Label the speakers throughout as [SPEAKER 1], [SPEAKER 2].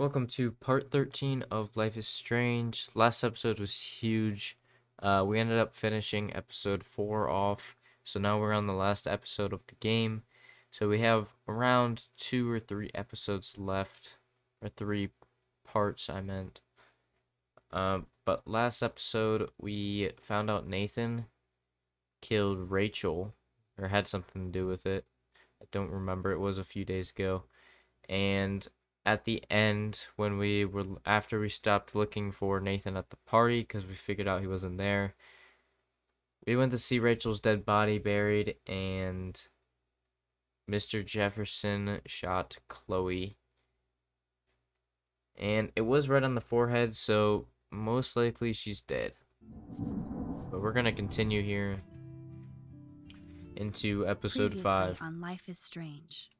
[SPEAKER 1] Welcome to part 13 of Life is Strange. Last episode was huge. Uh, we ended up finishing episode 4 off, so now we're on the last episode of the game. So we have around two or three episodes left, or three parts, I meant. Um, but last episode, we found out Nathan killed Rachel, or had something to do with it. I don't remember, it was a few days ago. And at the end when we were after we stopped looking for Nathan at the party because we figured out he wasn't there. We went to see Rachel's dead body buried and Mr. Jefferson shot Chloe. And it was red on the forehead, so most likely she's dead. But we're gonna continue here into episode
[SPEAKER 2] Previously
[SPEAKER 1] five.
[SPEAKER 2] on Life is Strange.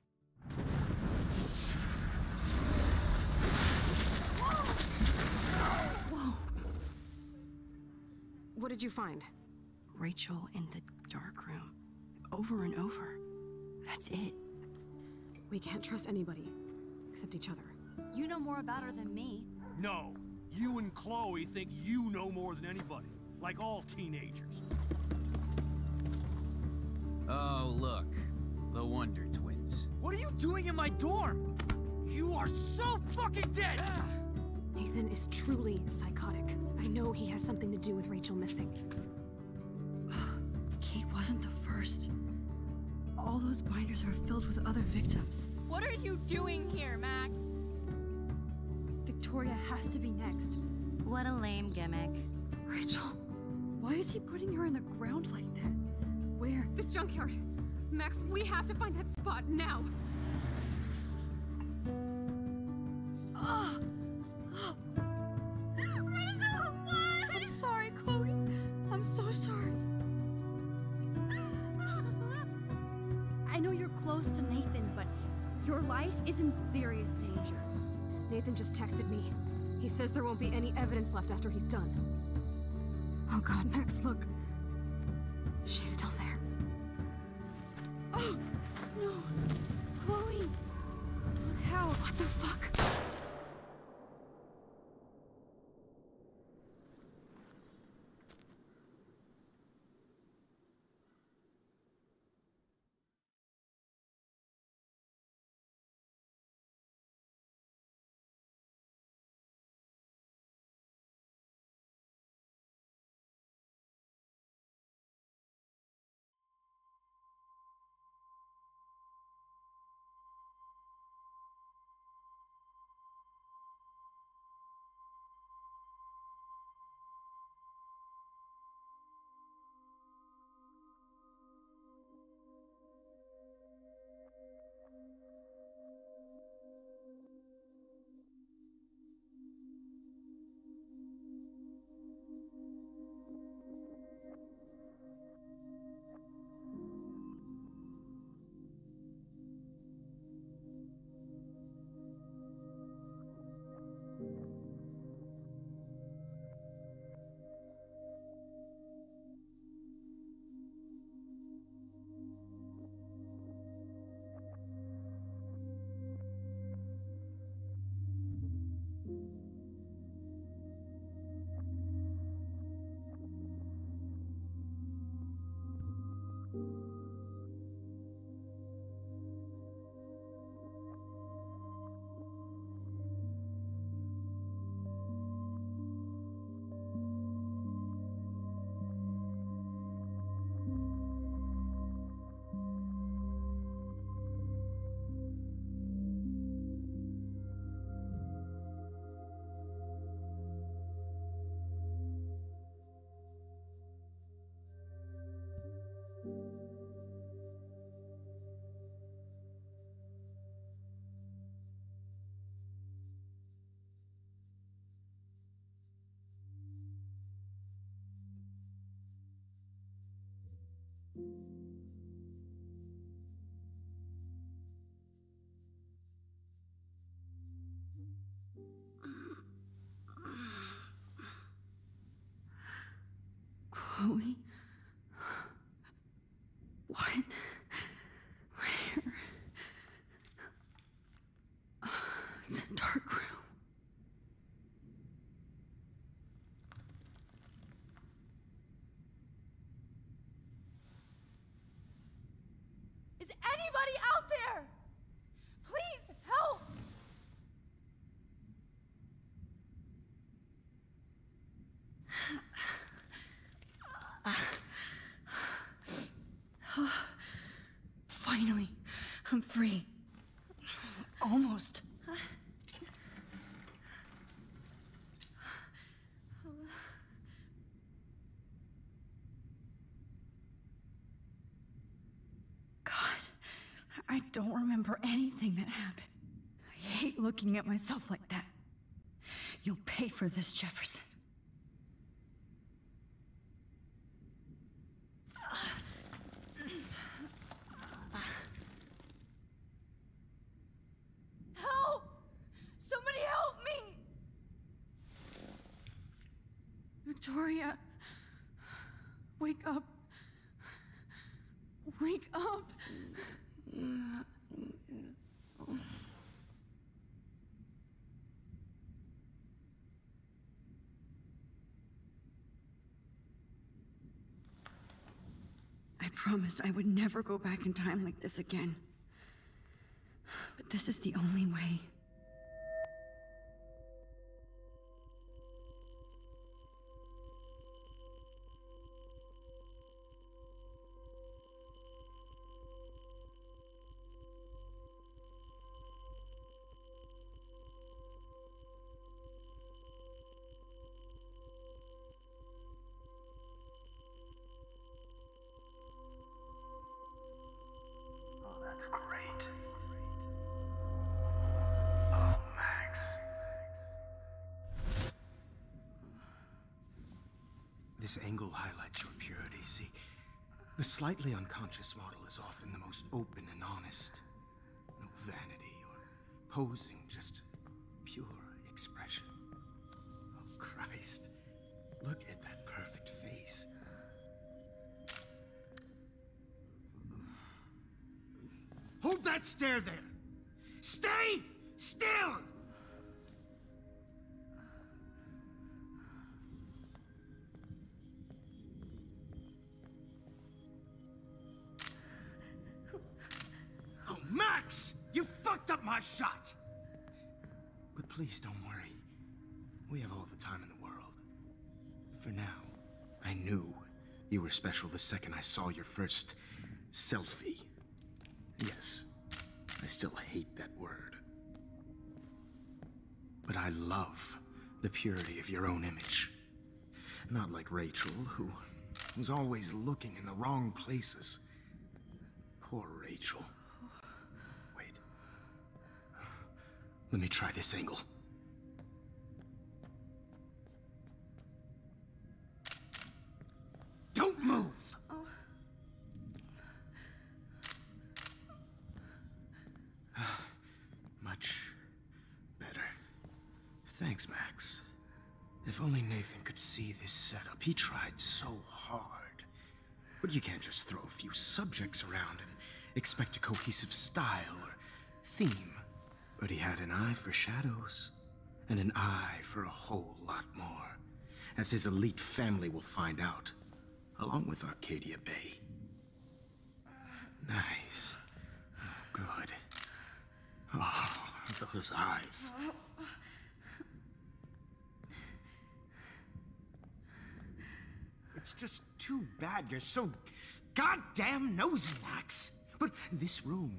[SPEAKER 3] What did you find?
[SPEAKER 2] Rachel in the dark room. Over and over. That's it.
[SPEAKER 3] We can't trust anybody except each other.
[SPEAKER 2] You know more about her than me.
[SPEAKER 4] No, you and Chloe think you know more than anybody, like all teenagers.
[SPEAKER 5] Oh, look. The Wonder Twins.
[SPEAKER 4] What are you doing in my dorm? You are so fucking dead!
[SPEAKER 3] Nathan is truly psychotic. I know he has something to do with Rachel missing.
[SPEAKER 2] Kate wasn't the first. All those binders are filled with other victims.
[SPEAKER 6] What are you doing here, Max?
[SPEAKER 2] Victoria has to be next.
[SPEAKER 7] What a lame gimmick.
[SPEAKER 2] Rachel, why is he putting her in the ground like that? Where?
[SPEAKER 3] The junkyard! Max, we have to find that spot now!
[SPEAKER 2] Ah!
[SPEAKER 3] Left after he's done. Oh god, Max, look. She's still
[SPEAKER 2] Chloe? I'm free. Almost. God, I don't remember anything that happened. I hate looking at myself like that. You'll pay for this, Jefferson. Help! Somebody help me! Victoria, wake up. Wake up. I promised I would never go back in time like this again. But this is the only way.
[SPEAKER 8] This angle highlights your purity, see? The slightly unconscious model is often the most open and honest. No vanity or posing, just pure expression. Oh, Christ. Look at that perfect face. Hold that stare there! Stay still! My shot! But please don't worry. We have all the time in the world. For now, I knew you were special the second I saw your first selfie. Yes, I still hate that word. But I love the purity of your own image. Not like Rachel, who was always looking in the wrong places. Poor Rachel. Let me try this angle. Don't move! Much better. Thanks, Max. If only Nathan could see this setup. He tried so hard. But you can't just throw a few subjects around and expect a cohesive style or theme. But he had an eye for shadows, and an eye for a whole lot more, as his elite family will find out, along with Arcadia Bay. Nice. Good. Oh, those eyes. It's just too bad you're so goddamn nosy, Max. But this room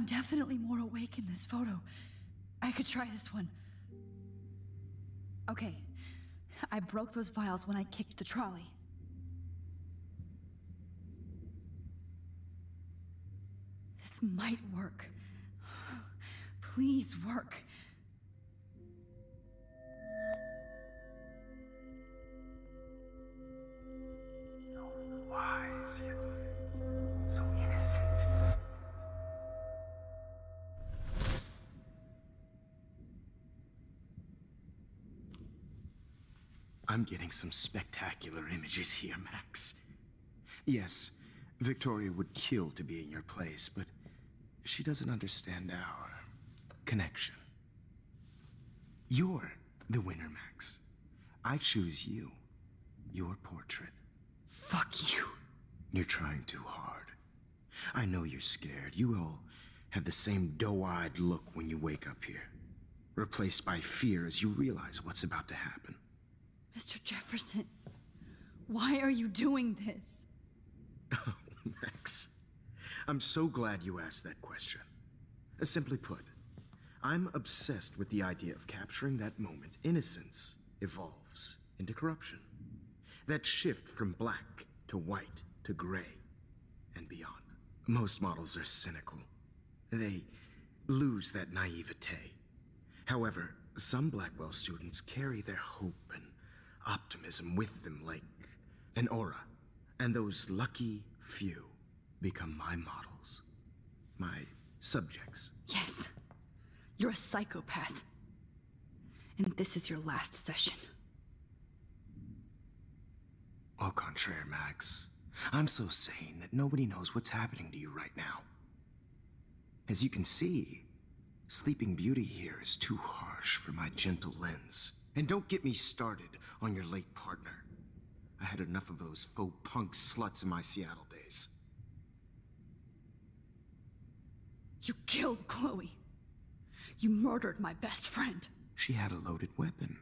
[SPEAKER 2] I'm definitely more awake in this photo. I could try this one. Okay. I broke those vials when I kicked the trolley. This might work. Please work.
[SPEAKER 8] I'm getting some spectacular images here, Max. Yes, Victoria would kill to be in your place, but she doesn't understand our connection. You're the winner, Max. I choose you. Your portrait.
[SPEAKER 2] Fuck you.
[SPEAKER 8] You're trying too hard. I know you're scared. You all have the same doe-eyed look when you wake up here. Replaced by fear as you realize what's about to happen.
[SPEAKER 2] Mr. Jefferson, why are you doing this?
[SPEAKER 8] Oh, Max. I'm so glad you asked that question. Uh, Simply put, I'm obsessed with the idea of capturing that moment innocence evolves into corruption. That shift from black to white to gray and beyond. Most models are cynical. They lose that naivete. However, some Blackwell students carry their hope and optimism with them like an aura. And those lucky few become my models, my subjects.
[SPEAKER 2] Yes, you're a psychopath. And this is your last session.
[SPEAKER 8] Au contraire, Max. I'm so sane that nobody knows what's happening to you right now. As you can see, Sleeping Beauty here is too harsh for my gentle lens. And don't get me started on your late partner. I had enough of those faux punk sluts in my Seattle days.
[SPEAKER 2] You killed Chloe. You murdered my best friend.
[SPEAKER 8] She had a loaded weapon.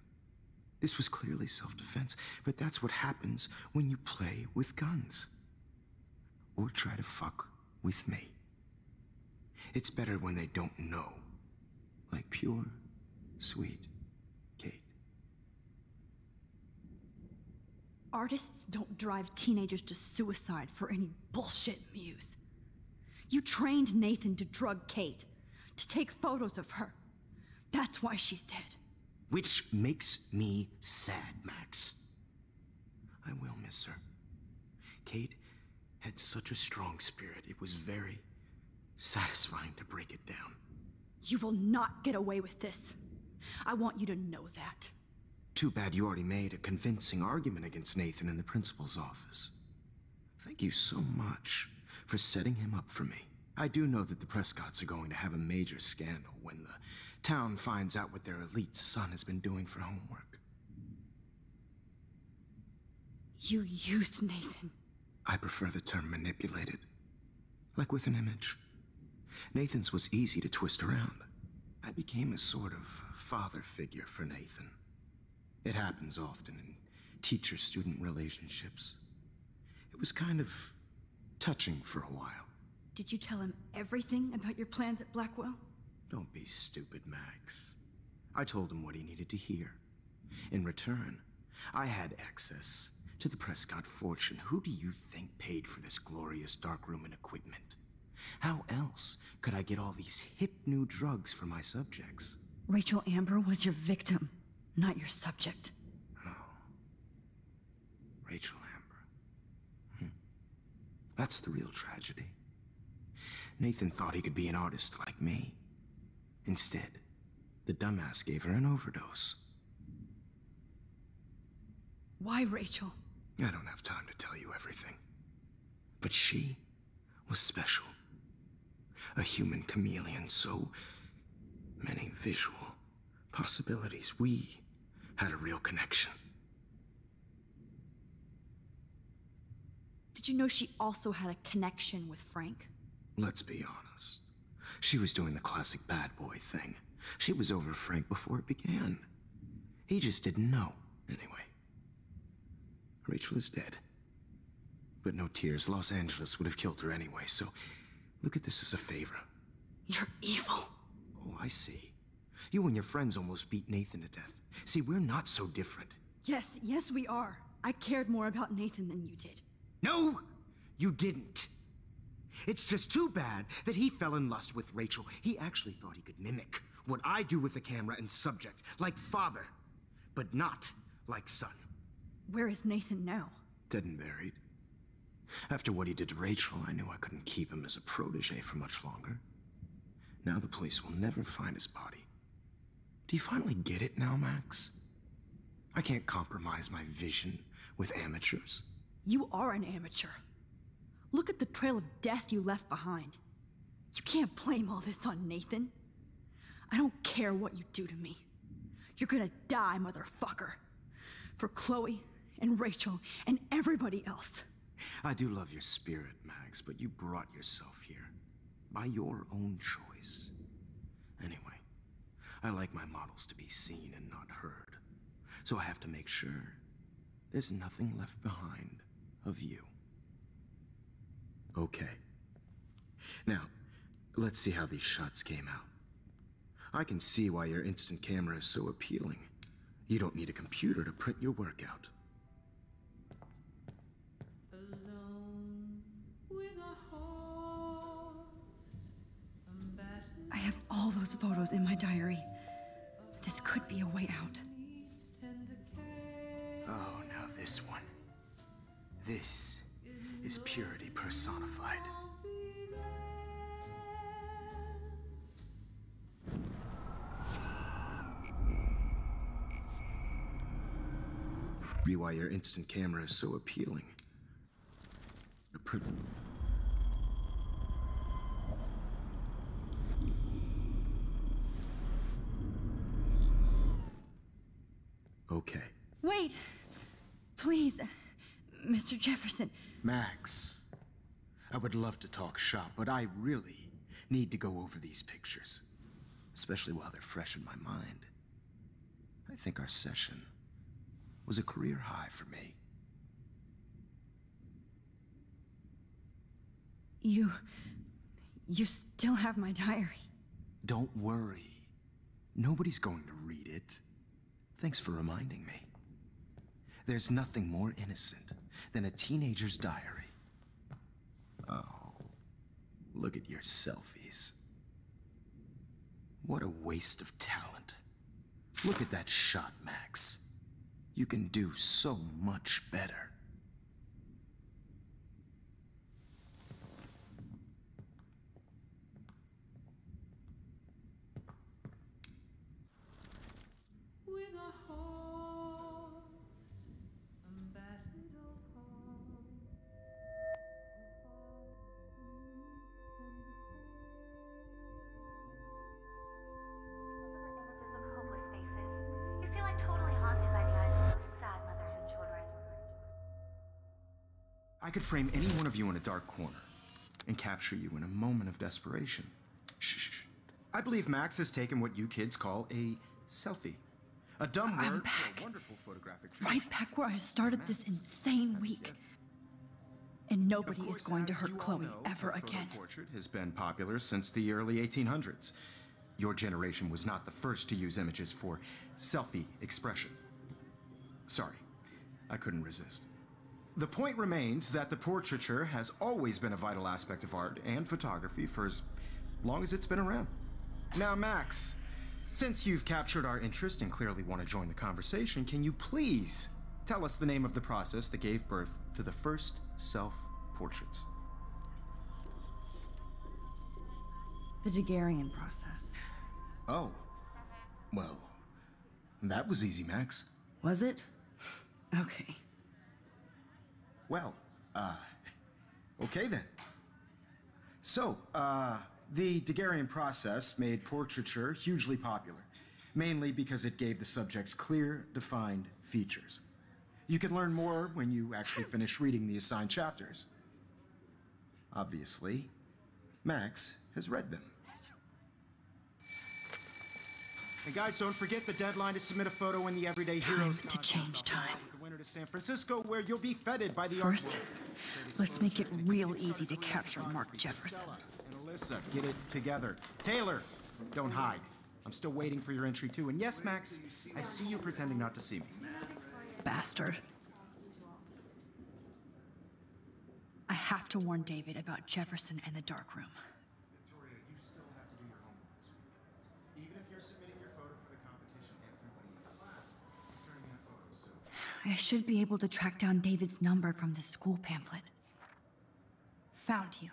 [SPEAKER 8] This was clearly self defense, but that's what happens when you play with guns. Or try to fuck with me. It's better when they don't know. Like pure, sweet Kate.
[SPEAKER 2] Artists don't drive teenagers to suicide for any bullshit muse. You trained Nathan to drug Kate, to take photos of her. That's why she's dead.
[SPEAKER 8] Which makes me sad, Max. I will miss her. Kate had such a strong spirit, it was very satisfying to break it down.
[SPEAKER 2] You will not get away with this. I want you to know that.
[SPEAKER 8] Too bad you already made a convincing argument against Nathan in the principal's office. Thank you so much for setting him up for me. I do know that the Prescotts are going to have a major scandal when the town finds out what their elite son has been doing for homework.
[SPEAKER 2] You used Nathan.
[SPEAKER 8] I prefer the term manipulated. Like with an image. Nathan's was easy to twist around. I became a sort of father figure for Nathan. It happens often in teacher student relationships. It was kind of touching for a while.
[SPEAKER 2] Did you tell him everything about your plans at Blackwell?
[SPEAKER 8] Don't be stupid, Max. I told him what he needed to hear. In return, I had access to the Prescott fortune. Who do you think paid for this glorious darkroom and equipment? How else could I get all these hip new drugs for my subjects?
[SPEAKER 2] Rachel Amber was your victim, not your subject. Oh.
[SPEAKER 8] Rachel Amber. Hmm. That's the real tragedy. Nathan thought he could be an artist like me. Instead, the dumbass gave her an overdose.
[SPEAKER 2] Why, Rachel?
[SPEAKER 8] I don't have time to tell you everything. But she was special. A human chameleon, so many visual possibilities. We had a real connection.
[SPEAKER 2] Did you know she also had a connection with Frank?
[SPEAKER 8] Let's be honest. She was doing the classic bad boy thing. She was over Frank before it began. He just didn't know, anyway. Rachel is dead. But no tears. Los Angeles would have killed her anyway, so look at this as a favor.
[SPEAKER 2] You're evil.
[SPEAKER 8] Oh, I see. You and your friends almost beat Nathan to death. See, we're not so different.
[SPEAKER 2] Yes, yes, we are. I cared more about Nathan than you did.
[SPEAKER 8] No, you didn't. It's just too bad that he fell in lust with Rachel. He actually thought he could mimic what I do with the camera and subject, like father, but not like son.
[SPEAKER 2] Where is Nathan now?
[SPEAKER 8] Dead and buried. After what he did to Rachel, I knew I couldn't keep him as a protege for much longer. Now the police will never find his body. Do you finally get it now, Max? I can't compromise my vision with amateurs.
[SPEAKER 2] You are an amateur. Look at the trail of death you left behind. You can't blame all this on Nathan. I don't care what you do to me. You're gonna die, motherfucker. For Chloe and Rachel and everybody else.
[SPEAKER 8] I do love your spirit, Max, but you brought yourself here. By your own choice. I like my models to be seen and not heard. So I have to make sure there's nothing left behind of you. Okay. Now, let's see how these shots came out. I can see why your instant camera is so appealing. You don't need a computer to print your work out.
[SPEAKER 2] Have all those photos in my diary. This could be a way out.
[SPEAKER 8] Oh, now this one. This is purity personified. Be why your instant camera is so appealing. Okay.
[SPEAKER 2] Wait! Please, Mr. Jefferson.
[SPEAKER 8] Max, I would love to talk shop, but I really need to go over these pictures, especially while they're fresh in my mind. I think our session was a career high for me.
[SPEAKER 2] You. You still have my diary.
[SPEAKER 8] Don't worry. Nobody's going to read it. Thanks for reminding me. There's nothing more innocent than a teenager's diary. Oh, look at your selfies. What a waste of talent. Look at that shot, Max. You can do so much better. Frame any one of you in a dark corner and capture you in a moment of desperation. Shh. I believe Max has taken what you kids call a selfie. A dumb word
[SPEAKER 2] I'm
[SPEAKER 8] for
[SPEAKER 2] back.
[SPEAKER 8] a wonderful photographic
[SPEAKER 2] Right back where I started this insane week. And nobody is going to hurt Chloe
[SPEAKER 8] know,
[SPEAKER 2] ever again.
[SPEAKER 8] portrait has been popular since the early 1800s. Your generation was not the first to use images for selfie expression. Sorry, I couldn't resist. The point remains that the portraiture has always been a vital aspect of art and photography for as long as it's been around. Now, Max, since you've captured our interest and clearly want to join the conversation, can you please tell us the name of the process that gave birth to the first self portraits?
[SPEAKER 2] The Daguerrean process.
[SPEAKER 8] Oh. Well, that was easy, Max.
[SPEAKER 2] Was it? Okay.
[SPEAKER 8] Well, uh, okay then. So, uh, the Daguerrean process made portraiture hugely popular, mainly because it gave the subjects clear, defined features. You can learn more when you actually finish reading the assigned chapters. Obviously, Max has read them. And guys, don't forget the deadline to submit a photo in the Everyday
[SPEAKER 2] Time
[SPEAKER 8] Heroes
[SPEAKER 2] to change
[SPEAKER 8] I'll
[SPEAKER 2] time.
[SPEAKER 8] With The winner to San Francisco, where you'll be feted by the
[SPEAKER 2] First, let's make it real easy to capture Mark Jefferson.
[SPEAKER 8] And Alyssa, get it together. Taylor, don't hide. I'm still waiting for your entry too. And yes, Max, I see you pretending not to see me.
[SPEAKER 2] Bastard. I have to warn David about Jefferson and the dark room.
[SPEAKER 8] Victoria, you still have to do your homework this week. Even if you're submitting your photo for the competition, everybody in the class is turning in a photo, so
[SPEAKER 2] I should be able to track down David's number from the school pamphlet. Found you.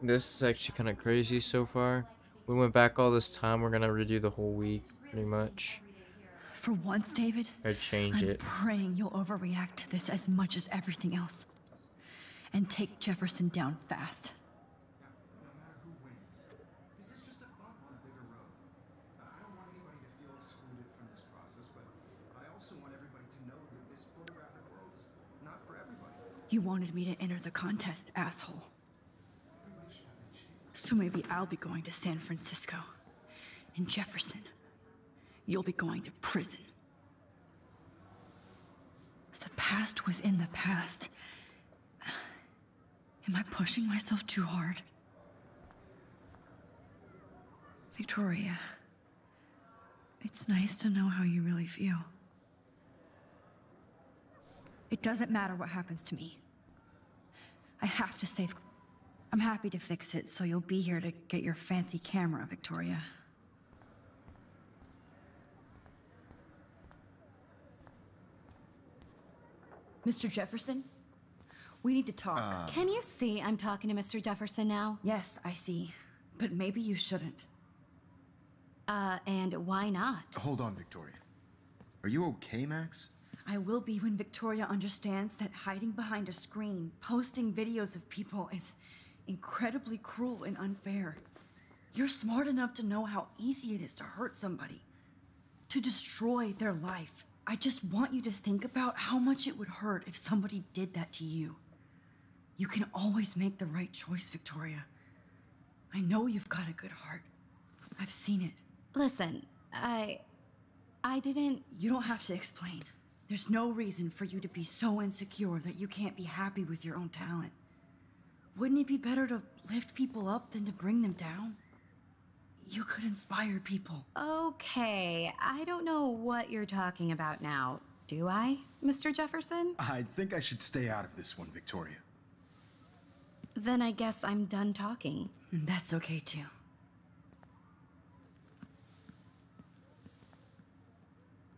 [SPEAKER 1] This is actually kind of crazy so far. We went back all this time. We're gonna redo the whole week, pretty much.
[SPEAKER 2] For once, David,
[SPEAKER 1] Or change
[SPEAKER 2] I'm
[SPEAKER 1] it.
[SPEAKER 2] praying you'll overreact to this as much as everything else. And take Jefferson down fast. You wanted me to enter the contest, asshole. So maybe I'll be going to San Francisco. And Jefferson, you'll be going to prison. The past within the past. Am I pushing myself too hard? Victoria, it's nice to know how you really feel. It doesn't matter what happens to me. I have to save. I'm happy to fix it, so you'll be here to get your fancy camera, Victoria. Mr. Jefferson? We need to talk.
[SPEAKER 7] Can you see I'm talking to Mr. Jefferson now?
[SPEAKER 2] yes, I see. But maybe you shouldn't.
[SPEAKER 7] Uh, and why not?
[SPEAKER 8] Hold on, Victoria. Are you okay, Max?
[SPEAKER 2] I will be when Victoria understands that hiding behind a screen, posting videos of people is incredibly cruel and unfair. You're smart enough to know how easy it is to hurt somebody, to destroy their life. I just want you to think about how much it would hurt if somebody did that to you. You can always make the right choice, Victoria. I know you've got a good heart. I've seen it.
[SPEAKER 7] Listen, I. I didn't.
[SPEAKER 2] You don't have to explain. There's no reason for you to be so insecure that you can't be happy with your own talent. Wouldn't it be better to lift people up than to bring them down? You could inspire people.
[SPEAKER 7] Okay, I don't know what you're talking about now. Do I, Mr. Jefferson?
[SPEAKER 8] I think I should stay out of this one, Victoria.
[SPEAKER 7] Then I guess I'm done talking.
[SPEAKER 2] And that's okay too.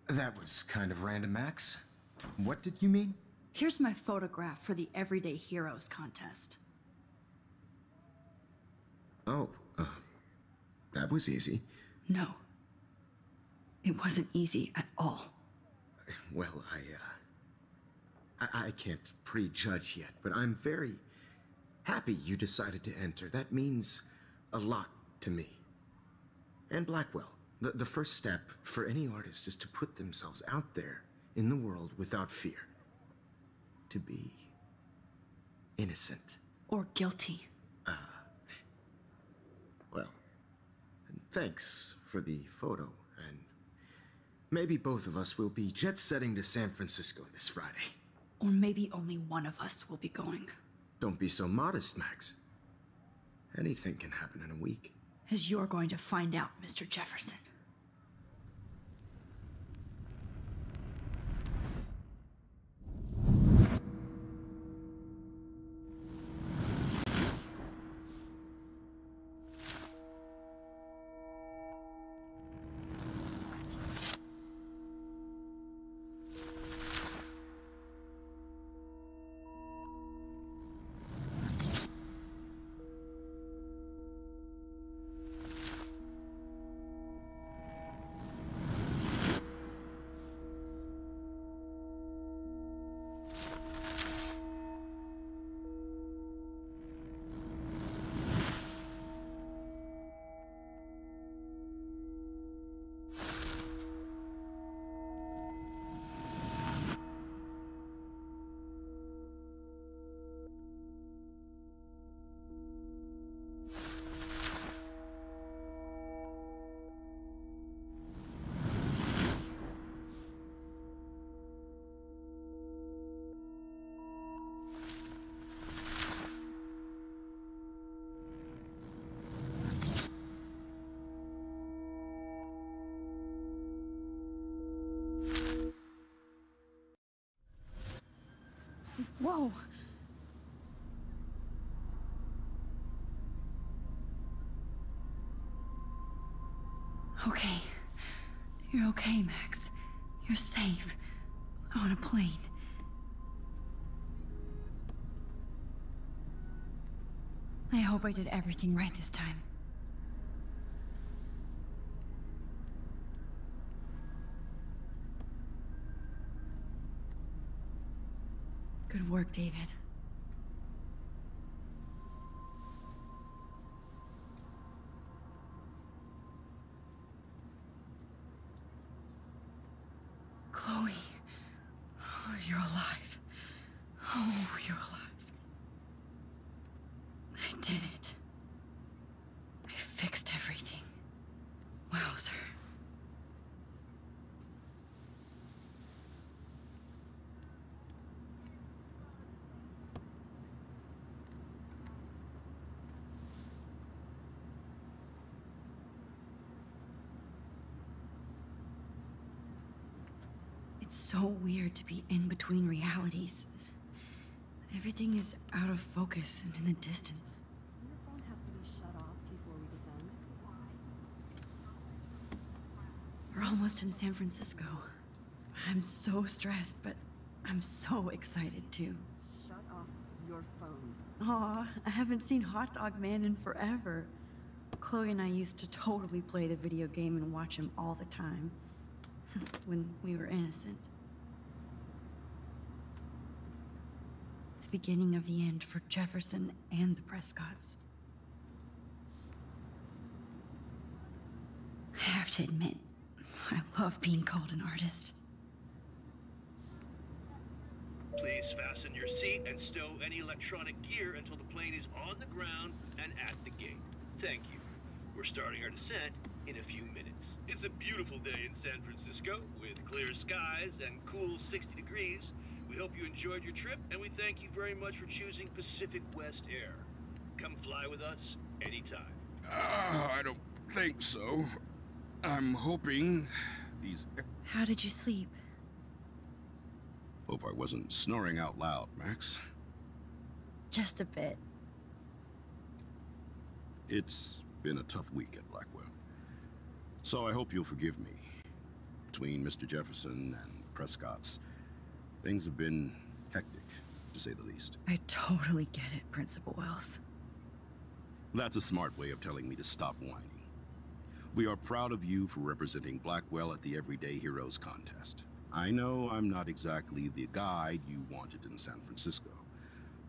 [SPEAKER 8] That was kind of random, Max. What did you mean?
[SPEAKER 2] Here's my photograph for the Everyday Heroes contest.
[SPEAKER 8] Oh, uh, that was easy.
[SPEAKER 2] No. It wasn't easy at all.
[SPEAKER 8] Well, I, uh. I, I can't prejudge yet, but I'm very happy you decided to enter. That means a lot to me. And Blackwell. The, the first step for any artist is to put themselves out there in the world without fear. To be innocent.
[SPEAKER 2] Or guilty.
[SPEAKER 8] Ah. Well, thanks for the photo, and maybe both of us will be jet setting to San Francisco this Friday.
[SPEAKER 2] Or maybe only one of us will be going.
[SPEAKER 8] Don't be so modest, Max. Anything can happen in a week.
[SPEAKER 2] As you're going to find out, Mr. Jefferson. Okay. You're okay, Max. You're safe. On a plane. I hope I did everything right this time. Good work, David. Chloe. Oh, you're alive. Oh, you're alive. I did it. I fixed everything. Wowzer. It's so weird to be in between realities. Everything is out of focus and in the distance.
[SPEAKER 3] Your phone has to be shut off before we descend.
[SPEAKER 2] We're almost in San Francisco. I'm so stressed, but I'm so excited too.
[SPEAKER 3] Shut off your phone.
[SPEAKER 2] Aw, I haven't seen Hot Dog Man in forever. Chloe and I used to totally play the video game and watch him all the time. when we were innocent. The beginning of the end for Jefferson and the Prescotts. I have to admit, I love being called an artist.
[SPEAKER 4] Please fasten your seat and stow any electronic gear until the plane is on the ground and at the gate. Thank you. We're starting our descent in a few minutes. It's a beautiful day in San Francisco with clear skies and cool 60 degrees. We hope you enjoyed your trip and we thank you very much for choosing Pacific West Air. Come fly with us anytime.
[SPEAKER 9] Uh, I don't think so. I'm hoping these.
[SPEAKER 2] How did you sleep?
[SPEAKER 9] Hope I wasn't snoring out loud, Max.
[SPEAKER 2] Just a bit.
[SPEAKER 9] It's been a tough week at Blackwell. So I hope you'll forgive me. Between Mr. Jefferson and Prescott's, things have been hectic, to say the least.
[SPEAKER 2] I totally get it, Principal Wells.
[SPEAKER 9] That's a smart way of telling me to stop whining. We are proud of you for representing Blackwell at the Everyday Heroes contest. I know I'm not exactly the guide you wanted in San Francisco,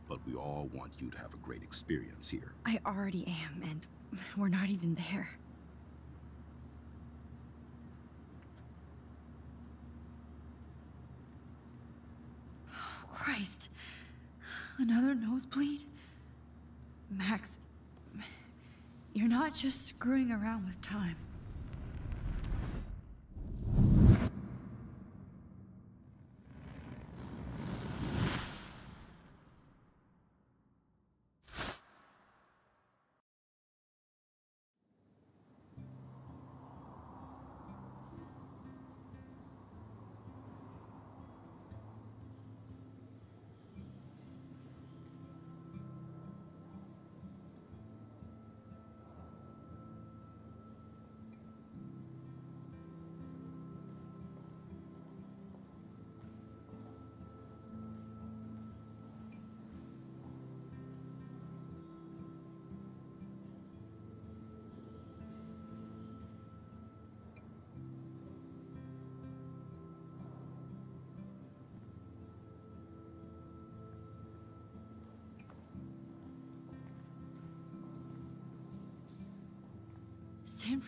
[SPEAKER 9] but we all want you to have a great experience here.
[SPEAKER 2] I already am, and we're not even there. Christ. Another nosebleed? Max, you're not just screwing around with time.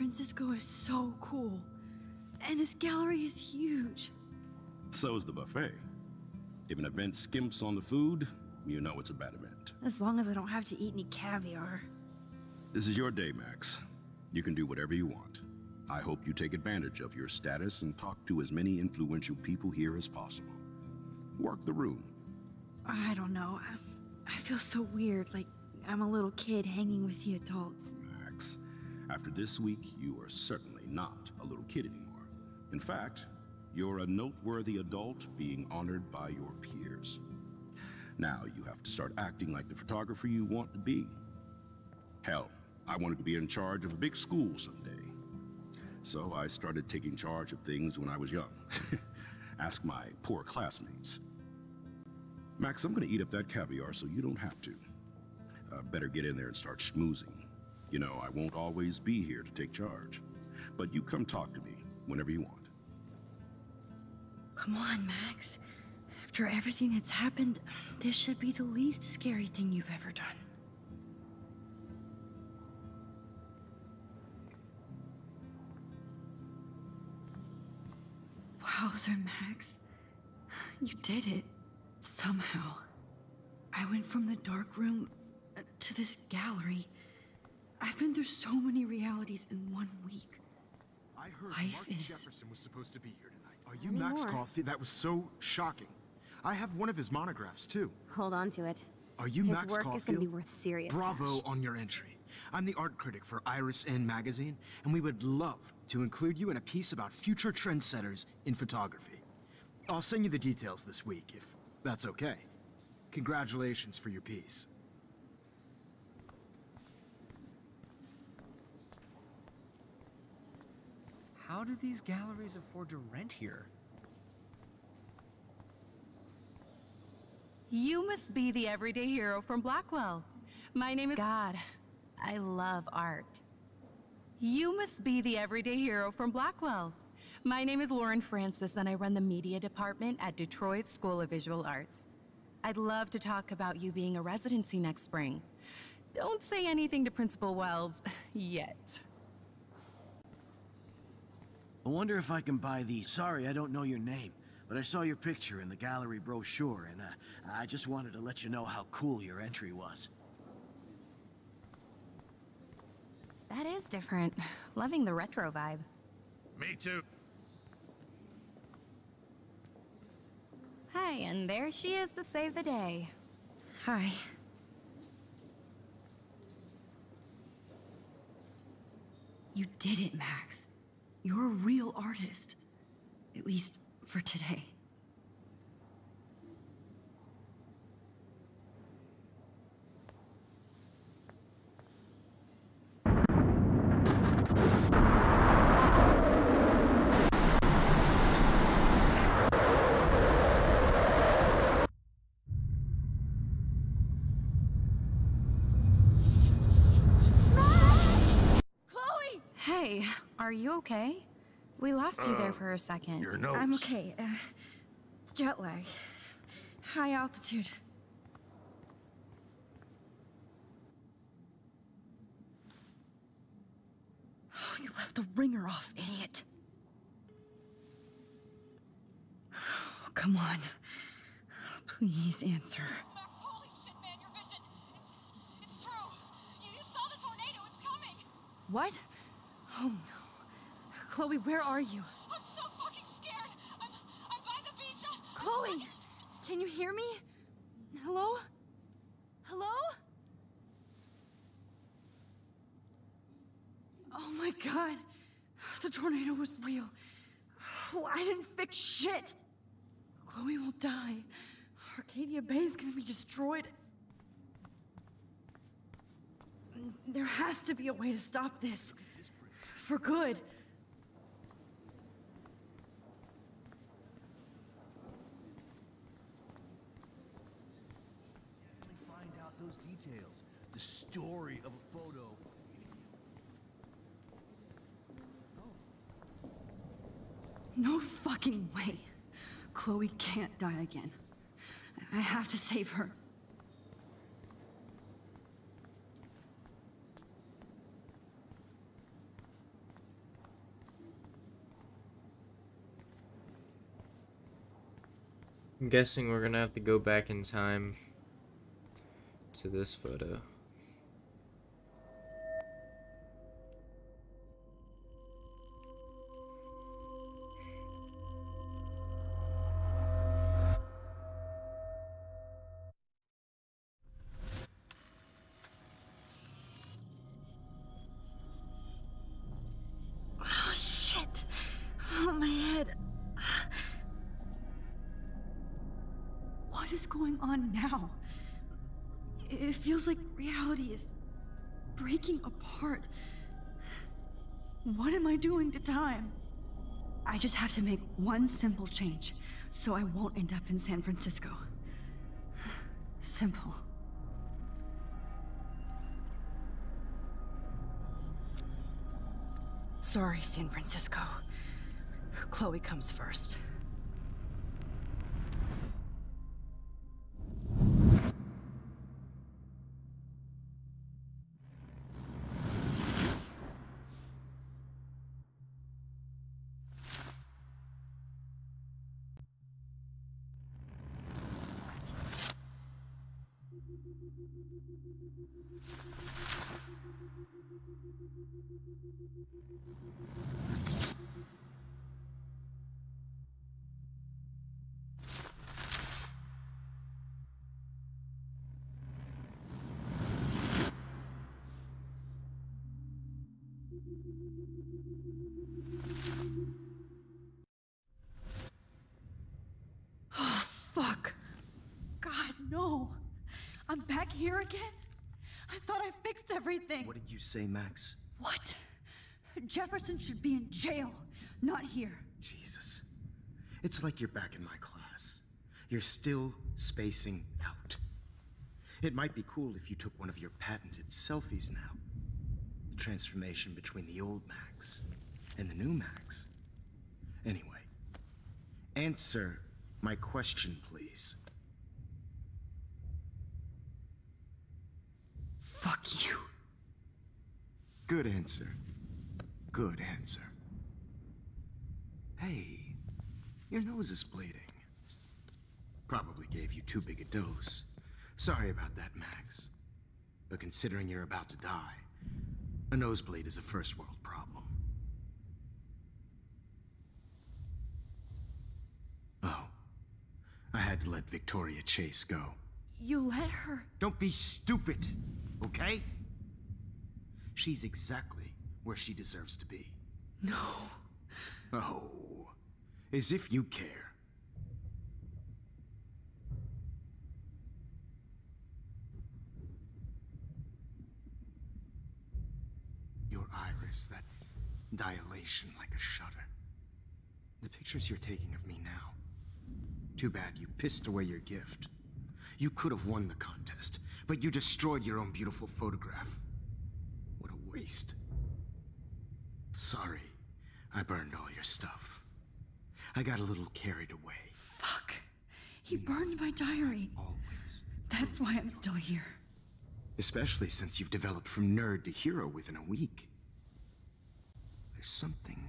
[SPEAKER 2] Francisco is so cool. And this gallery is huge.
[SPEAKER 9] So is the buffet. If an event skimps on the food, you know it's a bad event.
[SPEAKER 2] As long as I don't have to eat any caviar.
[SPEAKER 9] This is your day, Max. You can do whatever you want. I hope you take advantage of your status and talk to as many influential people here as possible. Work the room.
[SPEAKER 2] I don't know. I, I feel so weird, like I'm a little kid hanging with the adults.
[SPEAKER 9] After this week, you are certainly not a little kid anymore. In fact, you're a noteworthy adult being honored by your peers. Now you have to start acting like the photographer you want to be. Hell, I wanted to be in charge of a big school someday. So I started taking charge of things when I was young. Ask my poor classmates. Max, I'm gonna eat up that caviar so you don't have to. Uh, better get in there and start schmoozing. You know, I won't always be here to take charge. But you come talk to me whenever you want.
[SPEAKER 2] Come on, Max. After everything that's happened, this should be the least scary thing you've ever done. Wowzer, Max. You did it. Somehow. I went from the dark room to this gallery. I've been through so many realities in one week.
[SPEAKER 8] I heard
[SPEAKER 2] Life
[SPEAKER 8] Mark
[SPEAKER 2] is-
[SPEAKER 8] Jefferson was supposed to be here tonight. Are you
[SPEAKER 3] Any
[SPEAKER 8] Max
[SPEAKER 3] more?
[SPEAKER 8] Coffey? That was so shocking. I have one of his monographs too.
[SPEAKER 3] Hold on to it.
[SPEAKER 8] Are you
[SPEAKER 3] His
[SPEAKER 8] Max
[SPEAKER 3] work is gonna be worth serious
[SPEAKER 8] Bravo
[SPEAKER 3] cash.
[SPEAKER 8] on your entry. I'm the art critic for Iris N magazine, and we would love to include you in a piece about future trendsetters in photography. I'll send you the details this week, if that's okay. Congratulations for your piece.
[SPEAKER 10] How do these galleries afford to rent here?
[SPEAKER 6] You must be the everyday hero from Blackwell. My name is.
[SPEAKER 7] God, I love art.
[SPEAKER 6] You must be the everyday hero from Blackwell. My name is Lauren Francis, and I run the media department at Detroit School of Visual Arts. I'd love to talk about you being a residency next spring. Don't say anything to Principal Wells yet.
[SPEAKER 11] I wonder if I can buy these. Sorry, I don't know your name, but I saw your picture in the gallery brochure, and uh, I just wanted to let you know how cool your entry was.
[SPEAKER 7] That is different. Loving the retro vibe.
[SPEAKER 12] Me too.
[SPEAKER 7] Hi, and there she is to save the day.
[SPEAKER 2] Hi. You did it, Max. You're a real artist. At least for today.
[SPEAKER 7] Hey, are you okay? We lost you there for a second.
[SPEAKER 12] Your nose.
[SPEAKER 2] I'm okay. Uh, jet lag. High altitude. Oh, you left the ringer off, idiot. Oh, come on. Please answer.
[SPEAKER 12] Max, holy shit, man, your vision. It's, it's true. You, you saw the tornado. It's coming.
[SPEAKER 2] What? Oh no. Chloe, where are you?
[SPEAKER 12] I'm so fucking scared. I'm, I'm by the beach. I'm,
[SPEAKER 2] Chloe! Can you hear me? Hello? Hello? Oh my god. The tornado was real. Oh, I didn't fix shit. Chloe will die. Arcadia Bay is gonna be destroyed. There has to be a way to stop this. For good.
[SPEAKER 13] Find out those details. The story of a photo.
[SPEAKER 2] No fucking way. Chloe can't die again. I have to save her.
[SPEAKER 1] I'm guessing we're gonna have to go back in time to this photo.
[SPEAKER 2] It feels like reality is breaking apart. What am I doing to time? I just have to make one simple change so I won't end up in San Francisco. Simple. Sorry, San Francisco. Chloe comes first. Oh, fuck. God, no. I'm back here again? I thought I fixed everything.
[SPEAKER 8] What did you say, Max?
[SPEAKER 2] What? Jefferson should be in jail, not here.
[SPEAKER 8] Jesus. It's like you're back in my class. You're still spacing out. It might be cool if you took one of your patented selfies now. The transformation between the old Max and the new Max. Anyway, answer my question, please.
[SPEAKER 2] Fuck you.
[SPEAKER 8] Good answer. Good answer. Hey, your nose is bleeding. Probably gave you too big a dose. Sorry about that, Max. But considering you're about to die, a nosebleed is a first world problem. Oh, I had to let Victoria Chase go.
[SPEAKER 2] You let her.
[SPEAKER 8] Don't be stupid, okay? She's exactly where she deserves to be.
[SPEAKER 2] No.
[SPEAKER 8] Oh, as if you care. Your iris, that dilation like a shutter. The pictures you're taking of me now. Too bad you pissed away your gift. You could have won the contest, but you destroyed your own beautiful photograph waste. Sorry, I burned all your stuff. I got a little carried away.
[SPEAKER 2] Fuck. He burned my diary.
[SPEAKER 8] Always.
[SPEAKER 2] That's why I'm still here.
[SPEAKER 8] Especially since you've developed from nerd to hero within a week. There's something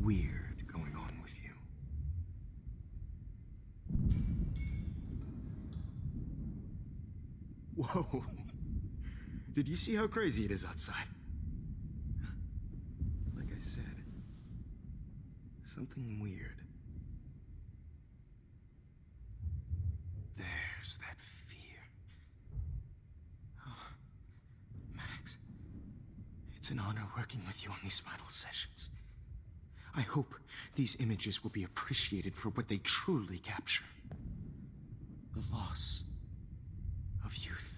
[SPEAKER 8] weird going on with you. Whoa. Did you see how crazy it is outside? Like I said, something weird. There's that fear. Oh, Max, it's an honor working with you on these final sessions. I hope these images will be appreciated for what they truly capture the loss of youth.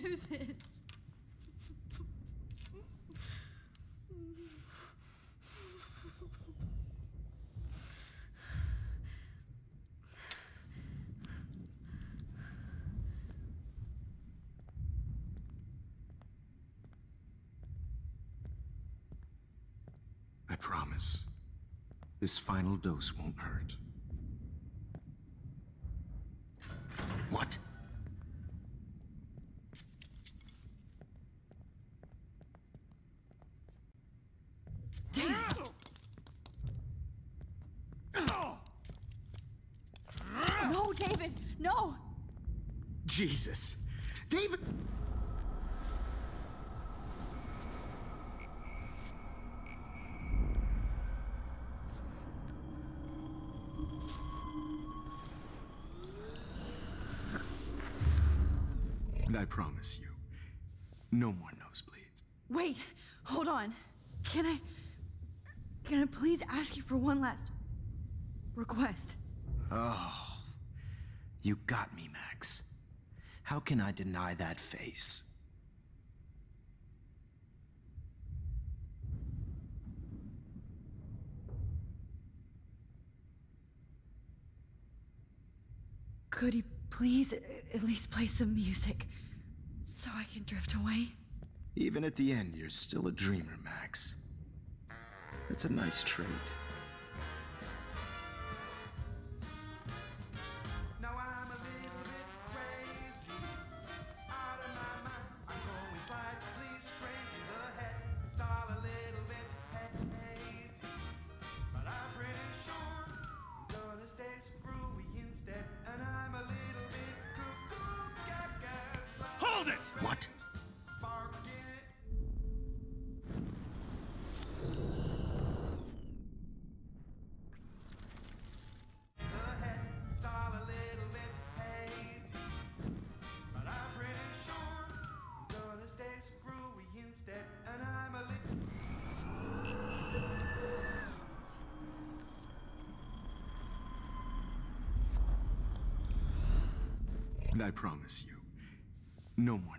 [SPEAKER 2] do this.
[SPEAKER 8] I promise. This final dose won't hurt. What?
[SPEAKER 2] David! No, David! No!
[SPEAKER 8] Jesus. David! And I promise you, no more nosebleeds.
[SPEAKER 2] Wait, hold on. Can I. Can I please ask you for one last request?
[SPEAKER 8] Oh, you got me, Max. How can I deny that face?
[SPEAKER 2] Could you please at least play some music so I can drift away?
[SPEAKER 8] Even at the end, you're still a dreamer, Max. That's a nice trait. I promise you, no more.